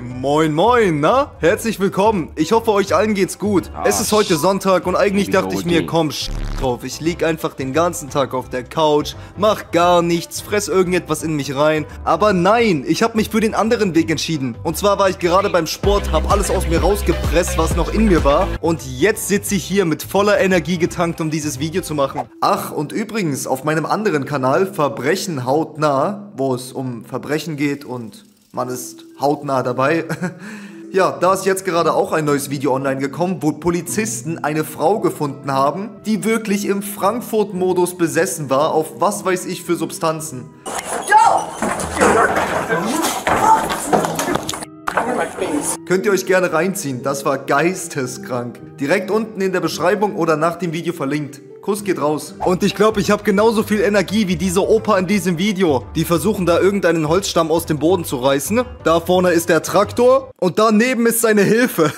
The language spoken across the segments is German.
Moin moin, na? Herzlich willkommen. Ich hoffe, euch allen geht's gut. Ah, es ist heute Sonntag und eigentlich dachte ich mir, komm, sch drauf. Ich lieg einfach den ganzen Tag auf der Couch, mach gar nichts, fress irgendetwas in mich rein. Aber nein, ich habe mich für den anderen Weg entschieden. Und zwar war ich gerade beim Sport, hab alles aus mir rausgepresst, was noch in mir war. Und jetzt sitze ich hier mit voller Energie getankt, um dieses Video zu machen. Ach, und übrigens, auf meinem anderen Kanal, Verbrechen hautnah, wo es um Verbrechen geht und man ist hautnah dabei. Ja, da ist jetzt gerade auch ein neues Video online gekommen, wo Polizisten eine Frau gefunden haben, die wirklich im Frankfurt-Modus besessen war, auf was weiß ich für Substanzen. Könnt ihr euch gerne reinziehen, das war geisteskrank. Direkt unten in der Beschreibung oder nach dem Video verlinkt. Kuss geht raus. Und ich glaube, ich habe genauso viel Energie wie diese Opa in diesem Video. Die versuchen da irgendeinen Holzstamm aus dem Boden zu reißen. Da vorne ist der Traktor und daneben ist seine Hilfe.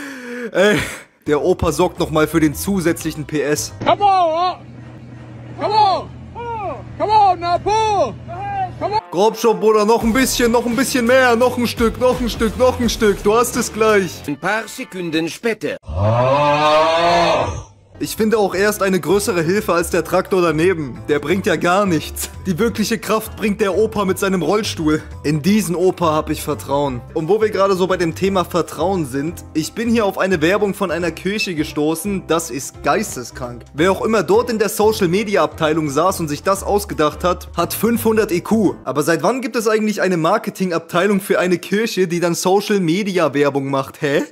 Ey, der Opa sorgt nochmal für den zusätzlichen PS. Come on! Come on! Come on on! Grob schon, Bruder, noch ein bisschen, noch ein bisschen mehr, noch ein Stück, noch ein Stück, noch ein Stück. Du hast es gleich. Ein paar Sekunden später. Ich finde auch er ist eine größere Hilfe als der Traktor daneben. Der bringt ja gar nichts. Die wirkliche Kraft bringt der Opa mit seinem Rollstuhl. In diesen Opa habe ich Vertrauen. Und wo wir gerade so bei dem Thema Vertrauen sind, ich bin hier auf eine Werbung von einer Kirche gestoßen. Das ist geisteskrank. Wer auch immer dort in der Social Media Abteilung saß und sich das ausgedacht hat, hat 500 IQ. Aber seit wann gibt es eigentlich eine Marketingabteilung für eine Kirche, die dann Social Media Werbung macht? Hä?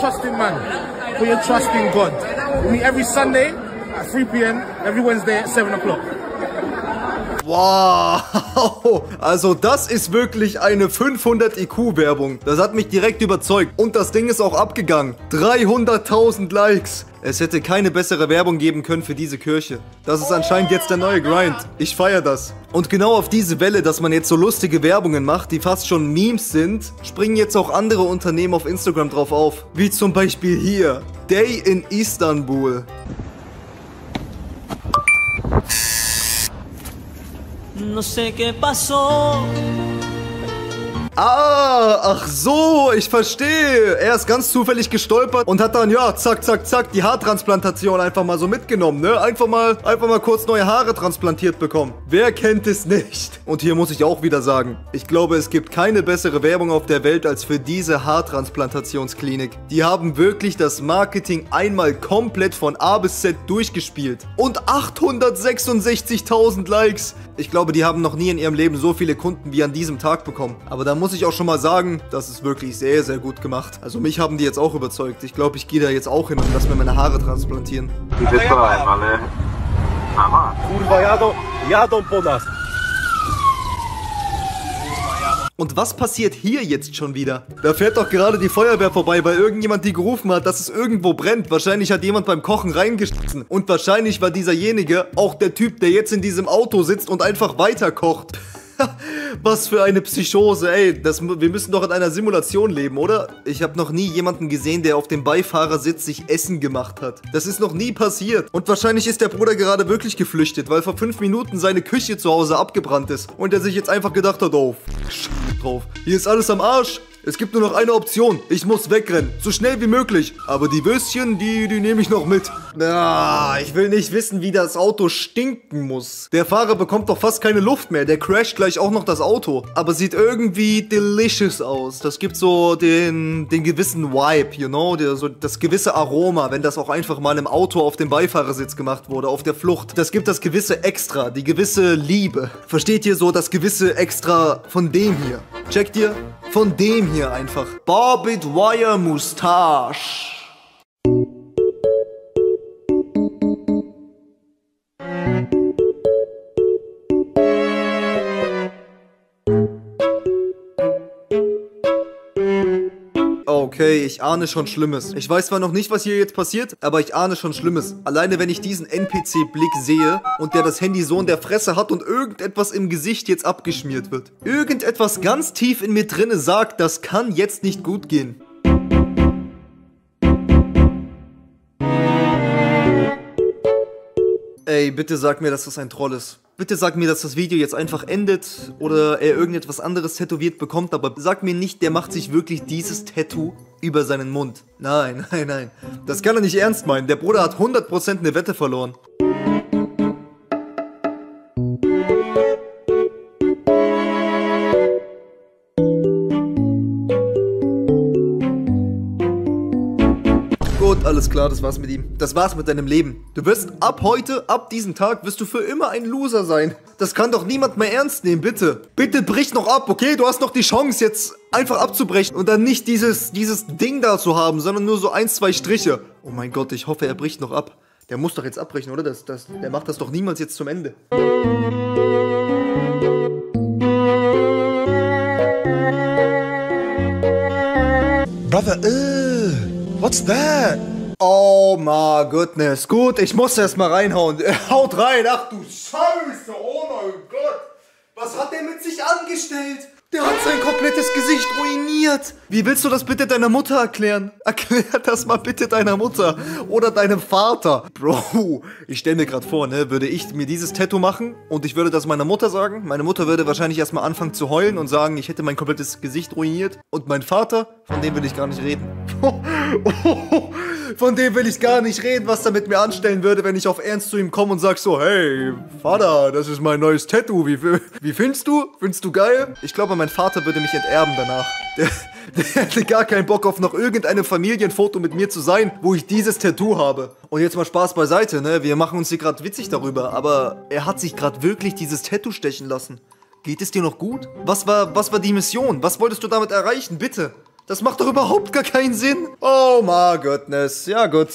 Trust in man. Put your trust in God. We meet every Sunday at 3 p.m., every Wednesday at 7 o'clock. Wow, also das ist wirklich eine 500 IQ Werbung. Das hat mich direkt überzeugt. Und das Ding ist auch abgegangen. 300.000 Likes. Es hätte keine bessere Werbung geben können für diese Kirche. Das ist anscheinend jetzt der neue Grind. Ich feiere das. Und genau auf diese Welle, dass man jetzt so lustige Werbungen macht, die fast schon Memes sind, springen jetzt auch andere Unternehmen auf Instagram drauf auf. Wie zum Beispiel hier. Day in Istanbul. No sé qué pasó. Ah, ach so, ich verstehe. Er ist ganz zufällig gestolpert und hat dann, ja, zack, zack, zack, die Haartransplantation einfach mal so mitgenommen, ne? Einfach mal, einfach mal kurz neue Haare transplantiert bekommen. Wer kennt es nicht? Und hier muss ich auch wieder sagen, ich glaube, es gibt keine bessere Werbung auf der Welt als für diese Haartransplantationsklinik. Die haben wirklich das Marketing einmal komplett von A bis Z durchgespielt. Und 866.000 Likes. Ich glaube, die haben noch nie in ihrem Leben so viele Kunden wie an diesem Tag bekommen. Aber da muss ich auch schon mal sagen, das ist wirklich sehr, sehr gut gemacht. Also mich haben die jetzt auch überzeugt. Ich glaube, ich gehe da jetzt auch hin und lasse mir meine Haare transplantieren. Wysyłałem, ale... Mama. Kurwa, jadą, jadą po nas. Und was passiert hier jetzt schon wieder? Da fährt doch gerade die Feuerwehr vorbei, weil irgendjemand die gerufen hat, dass es irgendwo brennt. Wahrscheinlich hat jemand beim Kochen reingeschissen. Und wahrscheinlich war dieserjenige auch der Typ, der jetzt in diesem Auto sitzt und einfach weiterkocht. Was für eine Psychose, ey. Das, wir müssen doch in einer Simulation leben, oder? Ich habe noch nie jemanden gesehen, der auf dem Beifahrersitz sich Essen gemacht hat. Das ist noch nie passiert. Und wahrscheinlich ist der Bruder gerade wirklich geflüchtet, weil vor fünf Minuten seine Küche zu Hause abgebrannt ist. Und er sich jetzt einfach gedacht hat, oh, drauf. Hier ist alles am Arsch. Es gibt nur noch eine Option. Ich muss wegrennen. So schnell wie möglich. Aber die Würstchen, die, die nehme ich noch mit. Ah, ich will nicht wissen, wie das Auto stinken muss. Der Fahrer bekommt doch fast keine Luft mehr. Der crasht gleich auch noch das Auto. Aber sieht irgendwie delicious aus. Das gibt so den, den gewissen Vibe, you know? Der, so das gewisse Aroma, wenn das auch einfach mal im Auto auf dem Beifahrersitz gemacht wurde, auf der Flucht. Das gibt das gewisse Extra, die gewisse Liebe. Versteht ihr so das gewisse Extra von dem hier? Checkt ihr? Von dem hier einfach. Barbed Wire Moustache. Okay, ich ahne schon Schlimmes. Ich weiß zwar noch nicht, was hier jetzt passiert, aber ich ahne schon Schlimmes. Alleine wenn ich diesen NPC-Blick sehe und der das Handy so in der Fresse hat und irgendetwas im Gesicht jetzt abgeschmiert wird. Irgendetwas ganz tief in mir drinne sagt, das kann jetzt nicht gut gehen. Ey, bitte sag mir, dass das ein Troll ist. Bitte sag mir, dass das Video jetzt einfach endet oder er irgendetwas anderes tätowiert bekommt, aber sag mir nicht, der macht sich wirklich dieses Tattoo über seinen Mund. Nein, nein, nein. Das kann er nicht ernst meinen. Der Bruder hat 100% eine Wette verloren. Alles klar, das war's mit ihm. Das war's mit deinem Leben. Du wirst ab heute, ab diesem Tag, wirst du für immer ein Loser sein. Das kann doch niemand mehr ernst nehmen, bitte. Bitte brich noch ab, okay? Du hast noch die Chance, jetzt einfach abzubrechen und dann nicht dieses, dieses Ding da zu haben, sondern nur so ein, zwei Striche. Oh mein Gott, ich hoffe, er bricht noch ab. Der muss doch jetzt abbrechen, oder? Das, das, der macht das doch niemals jetzt zum Ende. Brother, uh, what's that? Oh my goodness. Gut, ich muss erst mal reinhauen. Haut rein. Ach du Scheiße. Oh mein Gott. Was hat der mit sich angestellt? Der hat sein komplettes Gesicht ruiniert. Wie willst du das bitte deiner Mutter erklären? Erklär das mal bitte deiner Mutter oder deinem Vater. Bro, ich stell mir gerade vor, ne, würde ich mir dieses Tattoo machen und ich würde das meiner Mutter sagen. Meine Mutter würde wahrscheinlich erstmal anfangen zu heulen und sagen, ich hätte mein komplettes Gesicht ruiniert. Und mein Vater, von dem will ich gar nicht reden. Von dem will ich gar nicht reden, was er mit mir anstellen würde, wenn ich auf Ernst zu ihm komme und sag so, hey, Vater, das ist mein neues Tattoo. Wie, wie findest du? Findest du geil? Ich glaube, mein Vater würde mich enterben danach. Der, der hätte gar keinen Bock auf noch irgendeine Familienfoto mit mir zu sein, wo ich dieses Tattoo habe. Und jetzt mal Spaß beiseite, ne? Wir machen uns hier gerade witzig darüber, aber er hat sich gerade wirklich dieses Tattoo stechen lassen. Geht es dir noch gut? Was war, was war die Mission? Was wolltest du damit erreichen? Bitte. Das macht doch überhaupt gar keinen Sinn. Oh my goodness. Ja gut.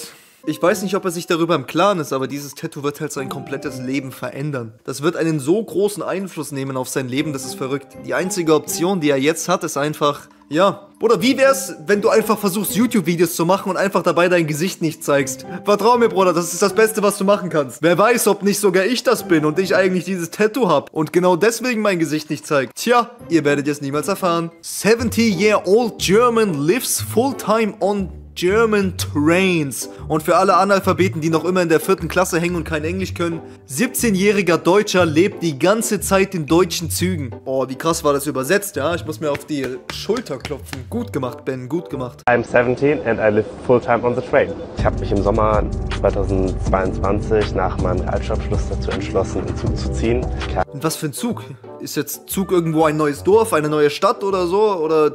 Ich weiß nicht, ob er sich darüber im Klaren ist, aber dieses Tattoo wird halt sein komplettes Leben verändern. Das wird einen so großen Einfluss nehmen auf sein Leben, das ist verrückt. Die einzige Option, die er jetzt hat, ist einfach, ja. Oder wie wär's, wenn du einfach versuchst, YouTube-Videos zu machen und einfach dabei dein Gesicht nicht zeigst? Vertrau mir, Bruder, das ist das Beste, was du machen kannst. Wer weiß, ob nicht sogar ich das bin und ich eigentlich dieses Tattoo hab und genau deswegen mein Gesicht nicht zeigt. Tja, ihr werdet es niemals erfahren. 70-year-old German lives full-time on German Trains. Und für alle Analphabeten, die noch immer in der vierten Klasse hängen und kein Englisch können, 17-jähriger Deutscher lebt die ganze Zeit in deutschen Zügen. Oh, wie krass war das übersetzt, ja? Ich muss mir auf die Schulter klopfen. Gut gemacht, Ben, gut gemacht. I'm 17 and I live full time on the train. Ich habe mich im Sommer 2022 nach meinem Realschulabschluss dazu entschlossen, in Zug zu ziehen. Und was für ein Zug? Ist jetzt Zug irgendwo ein neues Dorf, eine neue Stadt oder so? Oder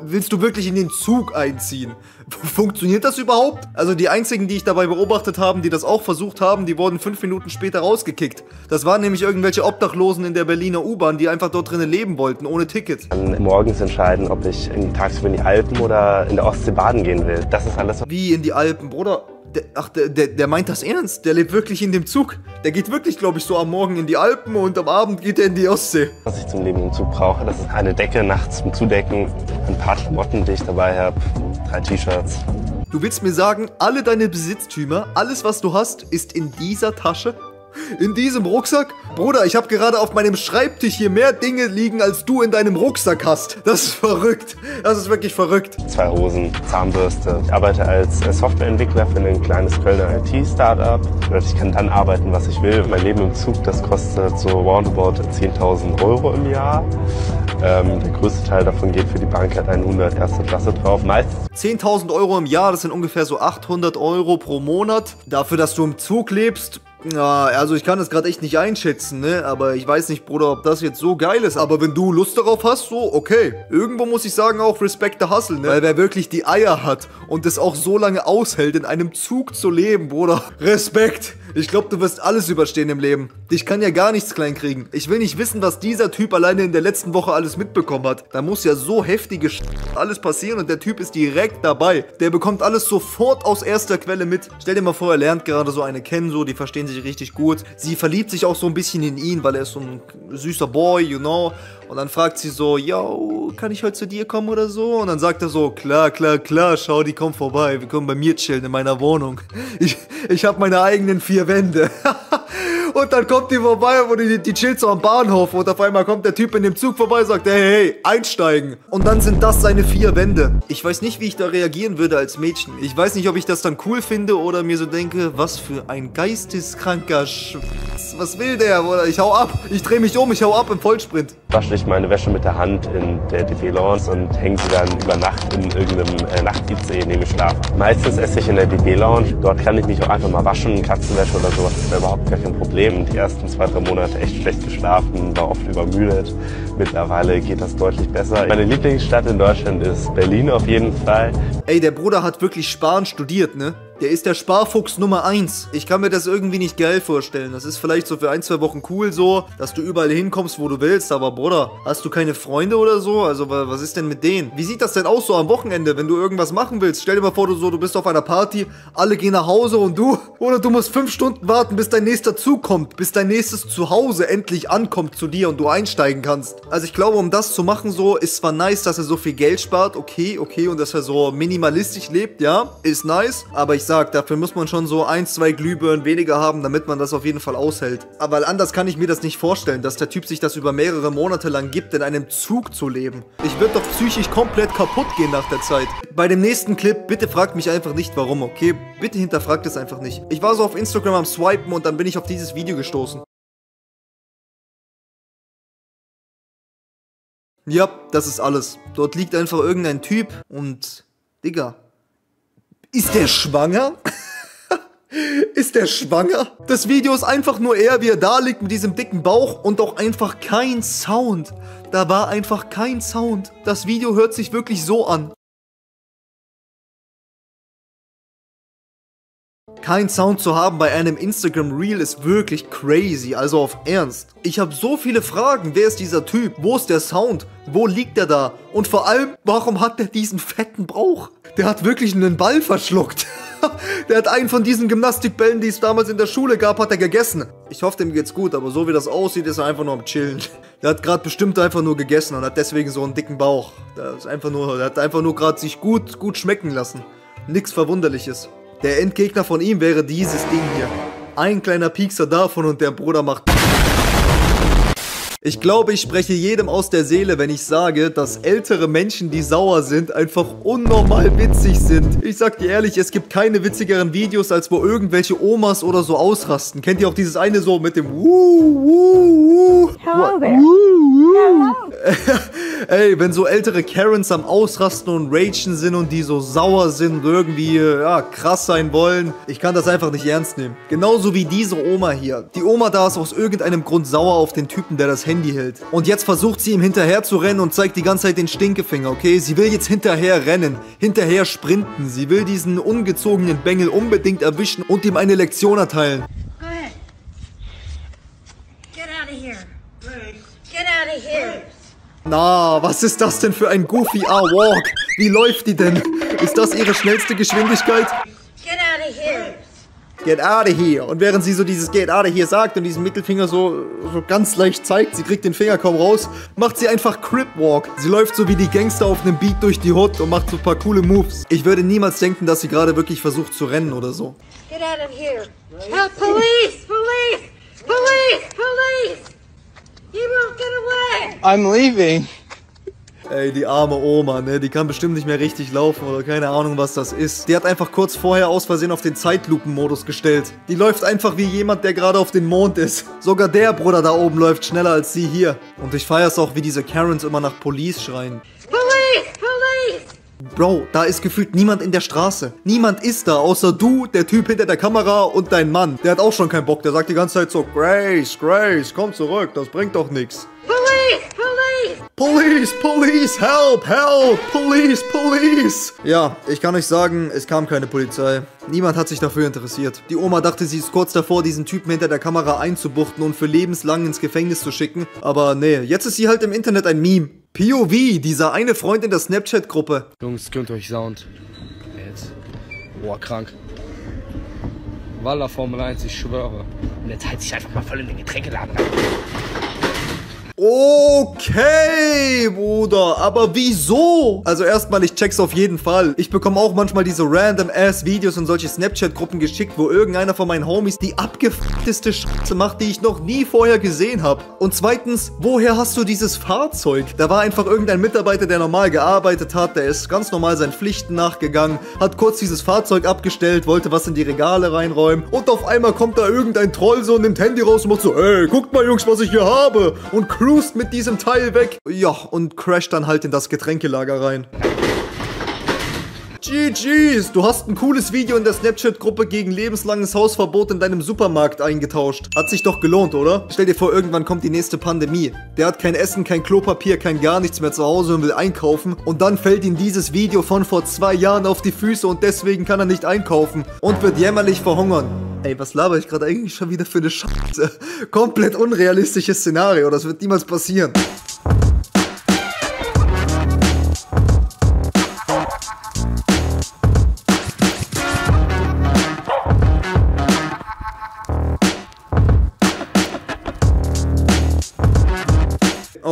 willst du wirklich in den Zug einziehen? Funktioniert das überhaupt? Also die einzigen, die ich dabei beobachtet habe, die das auch versucht haben, die wurden fünf Minuten später rausgekickt. Das waren nämlich irgendwelche Obdachlosen in der Berliner U-Bahn, die einfach dort drinnen leben wollten, ohne Ticket. Dann morgens entscheiden, ob ich tagsüber in die Alpen oder in der Ostsee baden gehen will. Das ist alles. Wie in die Alpen, Bruder? Der, ach, der, der, der meint das ernst. Der lebt wirklich in dem Zug. Der geht wirklich, glaube ich, so am Morgen in die Alpen und am Abend geht er in die Ostsee. Was ich zum Leben im Zug brauche, das ist eine Decke nachts zum Zudecken, ein paar Klamotten, die ich dabei habe, drei T-Shirts. Du willst mir sagen, alle deine Besitztümer, alles was du hast, ist in dieser Tasche? In diesem Rucksack? Bruder, ich habe gerade auf meinem Schreibtisch hier mehr Dinge liegen, als du in deinem Rucksack hast. Das ist verrückt. Das ist wirklich verrückt. Zwei Hosen, Zahnbürste. Ich arbeite als Softwareentwickler für ein kleines Kölner IT-Startup. Ich kann dann arbeiten, was ich will. Mein Leben im Zug, das kostet so roundabout 10.000 Euro im Jahr. Ähm, der größte Teil davon geht für die Bank, hat 100 erste Klasse drauf. Meistens 10.000 Euro im Jahr, das sind ungefähr so 800 Euro pro Monat. Dafür, dass du im Zug lebst, ja, also ich kann das gerade echt nicht einschätzen, ne? Aber ich weiß nicht, Bruder, ob das jetzt so geil ist. Aber wenn du Lust darauf hast, so, okay. Irgendwo muss ich sagen, auch Respekt der Hustle, ne? Weil wer wirklich die Eier hat und es auch so lange aushält, in einem Zug zu leben, Bruder. Respekt. Ich glaube, du wirst alles überstehen im Leben. Dich kann ja gar nichts kleinkriegen. Ich will nicht wissen, was dieser Typ alleine in der letzten Woche alles mitbekommen hat. Da muss ja so heftige Sch alles passieren und der Typ ist direkt dabei. Der bekommt alles sofort aus erster Quelle mit. Stell dir mal vor, er lernt gerade so eine kennen, so, die verstehen sich richtig gut. Sie verliebt sich auch so ein bisschen in ihn, weil er ist so ein süßer Boy, you know. Und dann fragt sie so, yo, kann ich heute zu dir kommen oder so? Und dann sagt er so, klar, klar, klar, schau, die kommt vorbei. Wir können bei mir chillen in meiner Wohnung. Ich, ich habe meine eigenen vier Wände. Und dann kommt die vorbei und die, die chillt so am Bahnhof und auf einmal kommt der Typ in dem Zug vorbei und sagt, hey, hey, einsteigen. Und dann sind das seine vier Wände. Ich weiß nicht, wie ich da reagieren würde als Mädchen. Ich weiß nicht, ob ich das dann cool finde oder mir so denke, was für ein geisteskranker Sch... Was will der? Oder ich hau ab. Ich drehe mich um, ich hau ab im Vollsprint. Wasche ich meine Wäsche mit der Hand in der DB Lounge und hänge sie dann über Nacht in irgendeinem äh, Nacht-ICE neben Schlaf. Meistens esse ich in der DB Lounge. Dort kann ich mich auch einfach mal waschen, Katzenwäsche oder sowas ist da überhaupt gar kein Problem. Die ersten zwei, drei Monate echt schlecht geschlafen, war oft übermüdet. Mittlerweile geht das deutlich besser. Meine Lieblingsstadt in Deutschland ist Berlin auf jeden Fall. Ey, der Bruder hat wirklich Sparen studiert, ne? Der ist der Sparfuchs Nummer 1. Ich kann mir das irgendwie nicht geil vorstellen. Das ist vielleicht so für ein, zwei Wochen cool so, dass du überall hinkommst, wo du willst. Aber Bruder, hast du keine Freunde oder so? Also was ist denn mit denen? Wie sieht das denn aus so am Wochenende, wenn du irgendwas machen willst? Stell dir mal vor, du so, du bist auf einer Party, alle gehen nach Hause und du, oder du musst fünf Stunden warten, bis dein nächster Zug kommt, bis dein nächstes Zuhause endlich ankommt zu dir und du einsteigen kannst. Also ich glaube, um das zu machen so, ist zwar nice, dass er so viel Geld spart, okay, okay, und dass er so minimalistisch lebt, ja, ist nice, aber ich sag, dafür muss man schon so ein, zwei Glühbirnen weniger haben, damit man das auf jeden Fall aushält. Aber anders kann ich mir das nicht vorstellen, dass der Typ sich das über mehrere Monate lang gibt, in einem Zug zu leben. Ich würde doch psychisch komplett kaputt gehen nach der Zeit. Bei dem nächsten Clip, bitte fragt mich einfach nicht warum, okay? Bitte hinterfragt es einfach nicht. Ich war so auf Instagram am Swipen und dann bin ich auf dieses Video gestoßen. Ja, das ist alles. Dort liegt einfach irgendein Typ und... Digga, ist der schwanger? ist der schwanger? Das Video ist einfach nur er, wie er da liegt mit diesem dicken Bauch und auch einfach kein Sound. Da war einfach kein Sound. Das Video hört sich wirklich so an. Kein Sound zu haben bei einem Instagram Reel ist wirklich crazy, also auf Ernst. Ich habe so viele Fragen, wer ist dieser Typ? Wo ist der Sound? Wo liegt er da? Und vor allem, warum hat der diesen fetten Bauch? Der hat wirklich einen Ball verschluckt. der hat einen von diesen Gymnastikbällen, die es damals in der Schule gab, hat er gegessen. Ich hoffe, dem geht's gut, aber so wie das aussieht, ist er einfach nur am Chillen. Der hat gerade bestimmt einfach nur gegessen und hat deswegen so einen dicken Bauch. Der, ist einfach nur, der hat einfach nur gerade sich gut, gut schmecken lassen. Nix Verwunderliches. Der Endgegner von ihm wäre dieses Ding hier. Ein kleiner Piekser davon und der Bruder macht... Ich glaube, ich spreche jedem aus der Seele, wenn ich sage, dass ältere Menschen, die sauer sind, einfach unnormal witzig sind. Ich sag dir ehrlich, es gibt keine witzigeren Videos, als wo irgendwelche Omas oder so ausrasten. Kennt ihr auch dieses eine so mit dem Wuh, Wuh, Wuh? Hello there. Ey, wenn so ältere Karens am Ausrasten und Ragen sind und die so sauer sind und irgendwie, ja, krass sein wollen, ich kann das einfach nicht ernst nehmen. Genauso wie diese Oma hier. Die Oma da ist aus irgendeinem Grund sauer auf den Typen, der das Handy hält. Und jetzt versucht sie ihm hinterher zu rennen und zeigt die ganze Zeit den Stinkefinger, okay? Sie will jetzt hinterher rennen, hinterher sprinten. Sie will diesen ungezogenen Bengel unbedingt erwischen und ihm eine Lektion erteilen. Go ahead. Get out of here. Get out of here. Na, was ist das denn für ein Goofy A-Walk? Wie läuft die denn? Ist das ihre schnellste Geschwindigkeit? Get out of here. Get out of here. Und während sie so dieses Get out of here sagt und diesen Mittelfinger so, so ganz leicht zeigt, sie kriegt den Finger kaum raus, macht sie einfach Crip Walk. Sie läuft so wie die Gangster auf einem Beat durch die Hood und macht so ein paar coole Moves. Ich würde niemals denken, dass sie gerade wirklich versucht zu rennen oder so. Get out of here. Help, police, police, police, police. You won't get away. I'm leaving. Ey, die arme Oma, ne? Die kann bestimmt nicht mehr richtig laufen oder keine Ahnung, was das ist. Die hat einfach kurz vorher aus Versehen auf den Zeitlupen-Modus gestellt. Die läuft einfach wie jemand, der gerade auf den Mond ist. Sogar der Bruder da oben läuft schneller als sie hier. Und ich feier's auch, wie diese Karens immer nach Police schreien. Police, police. Bro, da ist gefühlt niemand in der Straße. Niemand ist da, außer du, der Typ hinter der Kamera und dein Mann. Der hat auch schon keinen Bock. Der sagt die ganze Zeit so, Grace, Grace, komm zurück, das bringt doch nichts. Police, police. Police, Police, help, help, Police, Police. Ja, ich kann euch sagen, es kam keine Polizei. Niemand hat sich dafür interessiert. Die Oma dachte, sie ist kurz davor, diesen Typen hinter der Kamera einzubuchten und für lebenslang ins Gefängnis zu schicken. Aber nee, jetzt ist sie halt im Internet ein Meme. POV, dieser eine Freund in der Snapchat-Gruppe. Jungs, gönnt euch Sound. Jetzt. Boah, krank. Walla Formel 1, ich schwöre. Und jetzt halt sich einfach mal voll in den Getränkeladen rein. Okay, Bruder, aber wieso? Also erstmal, ich check's auf jeden Fall. Ich bekomme auch manchmal diese random ass Videos und solche Snapchat-Gruppen geschickt, wo irgendeiner von meinen Homies die abgefuckteste Scheiße macht, die ich noch nie vorher gesehen habe. Und zweitens, woher hast du dieses Fahrzeug? Da war einfach irgendein Mitarbeiter, der normal gearbeitet hat, der ist ganz normal seinen Pflichten nachgegangen, hat kurz dieses Fahrzeug abgestellt, wollte was in die Regale reinräumen und auf einmal kommt da irgendein Troll so und nimmt Handy raus und macht so, ey, guckt mal Jungs, was ich hier habe und cruist mit diesem Teil weg. Ja, und crasht dann halt in das Getränkelager rein. GG's, du hast ein cooles Video in der Snapchat-Gruppe gegen lebenslanges Hausverbot in deinem Supermarkt eingetauscht. Hat sich doch gelohnt, oder? Stell dir vor, irgendwann kommt die nächste Pandemie. Der hat kein Essen, kein Klopapier, kein gar nichts mehr zu Hause und will einkaufen. Und dann fällt ihm dieses Video von vor zwei Jahren auf die Füße und deswegen kann er nicht einkaufen und wird jämmerlich verhungern. Ey, was laber ich gerade eigentlich schon wieder für eine Scheiße? Komplett unrealistisches Szenario, das wird niemals passieren.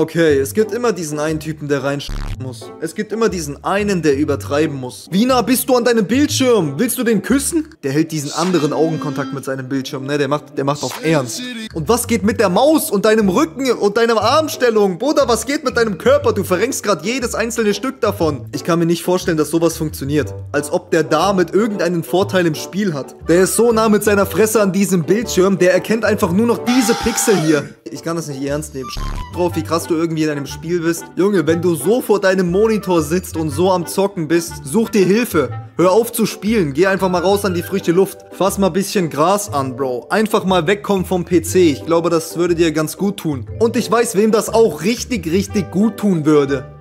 Okay, es gibt immer diesen einen Typen, der rein muss. Es gibt immer diesen einen, der übertreiben muss. Wie nah bist du an deinem Bildschirm? Willst du den küssen? Der hält diesen anderen Augenkontakt mit seinem Bildschirm, ne? Der macht, der macht auf Ernst. Und was geht mit der Maus und deinem Rücken und deiner Armstellung? Bruder, was geht mit deinem Körper? Du verrenkst gerade jedes einzelne Stück davon. Ich kann mir nicht vorstellen, dass sowas funktioniert. Als ob der damit irgendeinen Vorteil im Spiel hat. Der ist so nah mit seiner Fresse an diesem Bildschirm, der erkennt einfach nur noch diese Pixel hier. Ich kann das nicht ernst nehmen. Drauf, wie krass du irgendwie in einem Spiel bist. Junge, wenn du so vor deinem Monitor sitzt und so am Zocken bist, such dir Hilfe. Hör auf zu spielen. Geh einfach mal raus an die frische Luft. Fass mal bisschen Gras an, Bro. Einfach mal wegkommen vom PC. Ich glaube, das würde dir ganz gut tun. Und ich weiß, wem das auch richtig, richtig gut tun würde.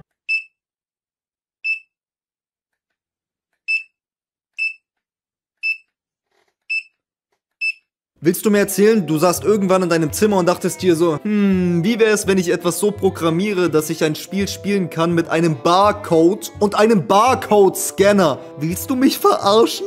Willst du mir erzählen, du saßt irgendwann in deinem Zimmer und dachtest dir so, hm, wie wäre es, wenn ich etwas so programmiere, dass ich ein Spiel spielen kann mit einem Barcode und einem Barcode-Scanner? Willst du mich verarschen?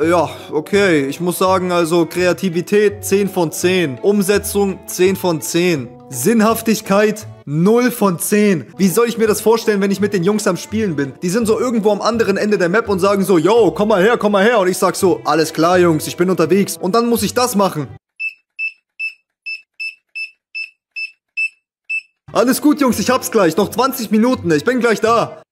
Ja, okay. Ich muss sagen, also Kreativität 10 von 10. Umsetzung 10 von 10. Sinnhaftigkeit 0 von 10. Wie soll ich mir das vorstellen, wenn ich mit den Jungs am Spielen bin? Die sind so irgendwo am anderen Ende der Map und sagen so, yo, komm mal her, komm mal her. Und ich sag so, alles klar, Jungs, ich bin unterwegs. Und dann muss ich das machen. Alles gut, Jungs, ich hab's gleich. Noch 20 Minuten, ich bin gleich da.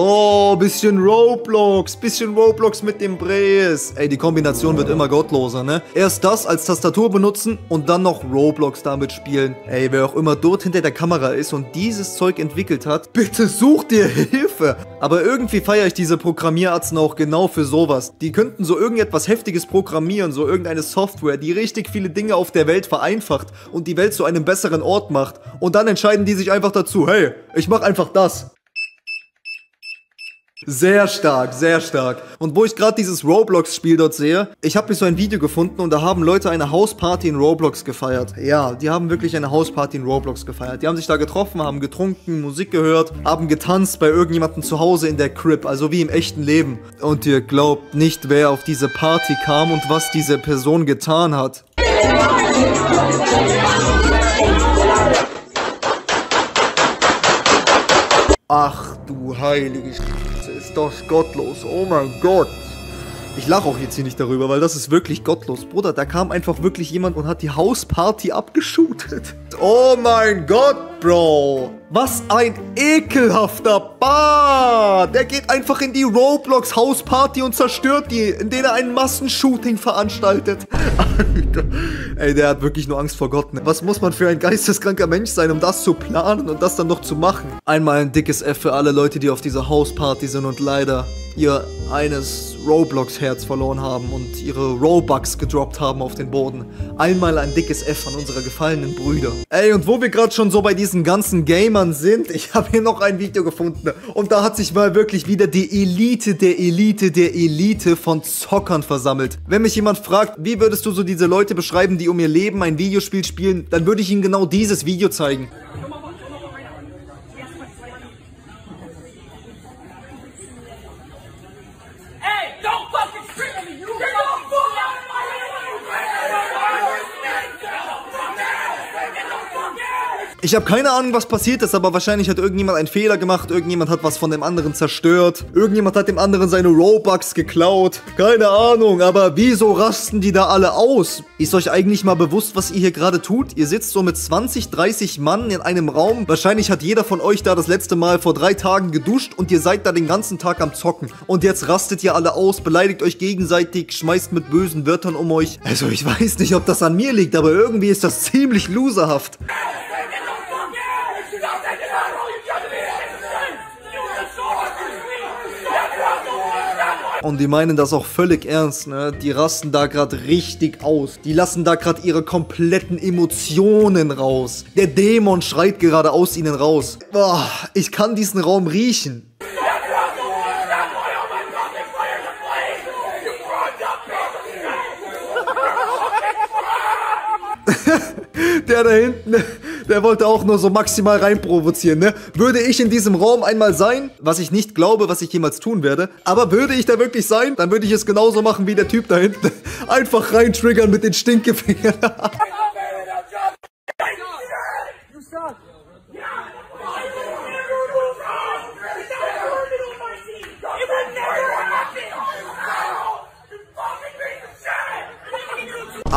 Boah, bisschen Roblox, bisschen Roblox mit dem Brees. Ey, die Kombination wird immer gottloser, ne? Erst das als Tastatur benutzen und dann noch Roblox damit spielen. Ey, wer auch immer dort hinter der Kamera ist und dieses Zeug entwickelt hat, bitte such dir Hilfe. Aber irgendwie feiere ich diese Programmieratzen auch genau für sowas. Die könnten so irgendetwas Heftiges programmieren, so irgendeine Software, die richtig viele Dinge auf der Welt vereinfacht und die Welt zu einem besseren Ort macht. Und dann entscheiden die sich einfach dazu, hey, ich mach einfach das. Sehr stark, sehr stark. Und wo ich gerade dieses Roblox-Spiel dort sehe, ich habe mir so ein Video gefunden und da haben Leute eine Hausparty in Roblox gefeiert. Ja, die haben wirklich eine Hausparty in Roblox gefeiert. Die haben sich da getroffen, haben getrunken, Musik gehört, haben getanzt bei irgendjemandem zu Hause in der Crib, also wie im echten Leben. Und ihr glaubt nicht, wer auf diese Party kam und was diese Person getan hat. Ach du heilige Scheiße, ist das gottlos. Oh mein Gott. Ich lache auch jetzt hier nicht darüber, weil das ist wirklich gottlos. Bruder, da kam einfach wirklich jemand und hat die Hausparty abgeschootet. Oh mein Gott, Bro. Was ein ekelhafter Bar. Der geht einfach in die Roblox Hausparty und zerstört die, in der er ein Massenshooting veranstaltet. Ey, der hat wirklich nur Angst vor Gott. Ne? Was muss man für ein geisteskranker Mensch sein, um das zu planen und das dann noch zu machen? Einmal ein dickes F für alle Leute, die auf dieser Hausparty sind und leider ihr eines Roblox-Herz verloren haben und ihre Robux gedroppt haben auf den Boden. Einmal ein dickes F an unsere gefallenen Brüder. Ey, und wo wir gerade schon so bei diesen ganzen Gamern sind, ich habe hier noch ein Video gefunden und da hat sich mal wirklich wieder die Elite der Elite der Elite von Zockern versammelt. Wenn mich jemand fragt, wie würdest du so diese Leute beschreiben, die um ihr Leben ein Videospiel spielen, dann würde ich ihnen genau dieses Video zeigen. Hey, don't fucking trick me! You get the fuck out of my Ich habe keine Ahnung, was passiert ist, aber wahrscheinlich hat irgendjemand einen Fehler gemacht, irgendjemand hat was von dem anderen zerstört, irgendjemand hat dem anderen seine Robux geklaut. Keine Ahnung, aber wieso rasten die da alle aus? Ist euch eigentlich mal bewusst, was ihr hier gerade tut? Ihr sitzt so mit 20, 30 Mann in einem Raum. Wahrscheinlich hat jeder von euch da das letzte Mal vor drei Tagen geduscht und ihr seid da den ganzen Tag am Zocken. Und jetzt rastet ihr alle aus, beleidigt euch gegenseitig, schmeißt mit bösen Wörtern um euch. Also ich weiß nicht, ob das an mir liegt, aber irgendwie ist das ziemlich loserhaft. Und die meinen das auch völlig ernst, ne? Die rasten da gerade richtig aus. Die lassen da gerade ihre kompletten Emotionen raus. Der Dämon schreit gerade aus ihnen raus. Boah, ich kann diesen Raum riechen. Der da hinten, der wollte auch nur so maximal reinprovozieren, ne? Würde ich in diesem Raum einmal sein, was ich nicht glaube, was ich jemals tun werde, aber würde ich da wirklich sein, dann würde ich es genauso machen wie der Typ da hinten. Einfach rein triggern mit den Stinkefingern.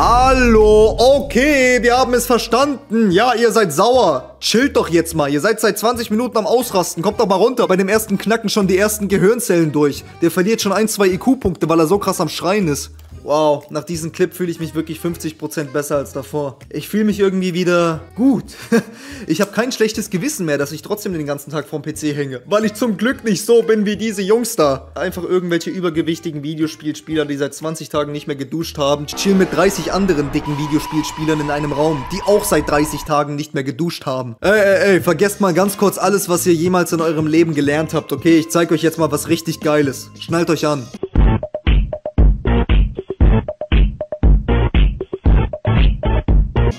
Hallo, okay, wir haben es verstanden. Ja, ihr seid sauer. Chillt doch jetzt mal. Ihr seid seit 20 Minuten am Ausrasten. Kommt doch mal runter. Bei dem ersten knacken schon die ersten Gehirnzellen durch. Der verliert schon ein, zwei IQ-Punkte, weil er so krass am Schreien ist. Wow, nach diesem Clip fühle ich mich wirklich 50% besser als davor. Ich fühle mich irgendwie wieder gut. ich habe kein schlechtes Gewissen mehr, dass ich trotzdem den ganzen Tag vorm PC hänge. Weil ich zum Glück nicht so bin wie diese Jungs da. Einfach irgendwelche übergewichtigen Videospielspieler, die seit 20 Tagen nicht mehr geduscht haben, chillen mit 30 anderen dicken Videospielspielern in einem Raum, die auch seit 30 Tagen nicht mehr geduscht haben. Ey, ey, ey, vergesst mal ganz kurz alles, was ihr jemals in eurem Leben gelernt habt, okay? Ich zeige euch jetzt mal was richtig Geiles. Schnallt euch an.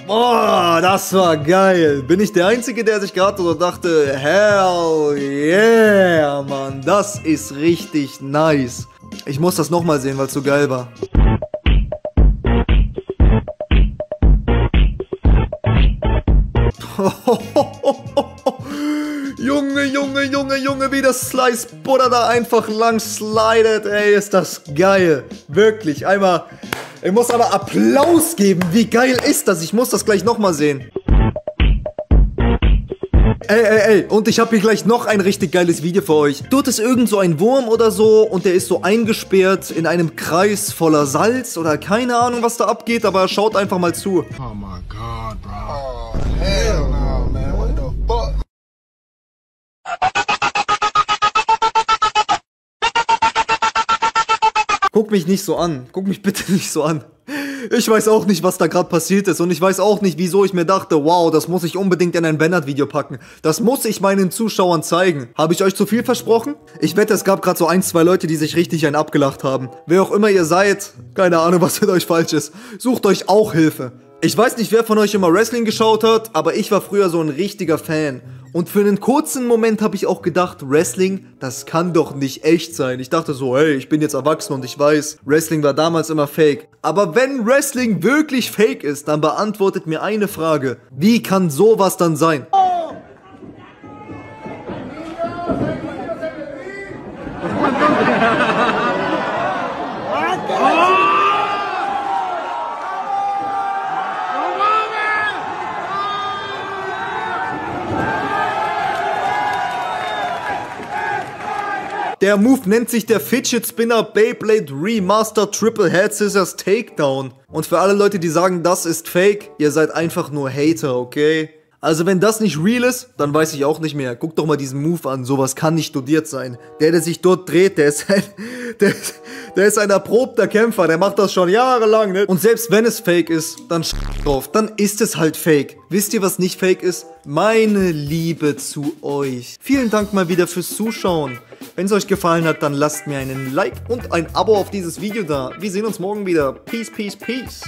Boah, das war geil. Bin ich der Einzige, der sich gerade so dachte, hell yeah, Mann, das ist richtig nice. Ich muss das nochmal sehen, weil es so geil war. Junge, Junge, Junge, Junge, wie das Slice Butter da einfach lang slidet. Ey, ist das geil. Wirklich, einmal. Ich muss aber Applaus geben. Wie geil ist das? Ich muss das gleich nochmal sehen. Ey, ey, ey, und ich habe hier gleich noch ein richtig geiles Video für euch. Dort ist irgend so ein Wurm oder so und der ist so eingesperrt in einem Kreis voller Salz oder keine Ahnung, was da abgeht, aber schaut einfach mal zu. Oh my god, bro. Oh, hell no, Guck mich nicht so an. Guck mich bitte nicht so an. Ich weiß auch nicht, was da gerade passiert ist und ich weiß auch nicht, wieso ich mir dachte, wow, das muss ich unbedingt in ein Bernhard-Video packen. Das muss ich meinen Zuschauern zeigen. Habe ich euch zu viel versprochen? Ich wette, es gab gerade so ein, zwei Leute, die sich richtig einen abgelacht haben. Wer auch immer ihr seid, keine Ahnung, was mit euch falsch ist. Sucht euch auch Hilfe. Ich weiß nicht, wer von euch immer Wrestling geschaut hat, aber ich war früher so ein richtiger Fan. Und für einen kurzen Moment habe ich auch gedacht, Wrestling, das kann doch nicht echt sein. Ich dachte so, hey, ich bin jetzt erwachsen und ich weiß, Wrestling war damals immer fake. Aber wenn Wrestling wirklich fake ist, dann beantwortet mir eine Frage. Wie kann sowas dann sein? Der Move nennt sich der Fidget Spinner Beyblade Remaster Triple Head Scissors Takedown. Und für alle Leute, die sagen, das ist fake, ihr seid einfach nur Hater, okay? Also wenn das nicht real ist, dann weiß ich auch nicht mehr. Guck doch mal diesen Move an, sowas kann nicht studiert sein. Der, der sich dort dreht, der ist ein, der, der ist ein erprobter Kämpfer, der macht das schon jahrelang, ne? Und selbst wenn es fake ist, dann sch drauf, dann ist es halt fake. Wisst ihr, was nicht fake ist? Meine Liebe zu euch. Vielen Dank mal wieder fürs Zuschauen. Wenn es euch gefallen hat, dann lasst mir einen Like und ein Abo auf dieses Video da. Wir sehen uns morgen wieder. Peace, peace, peace.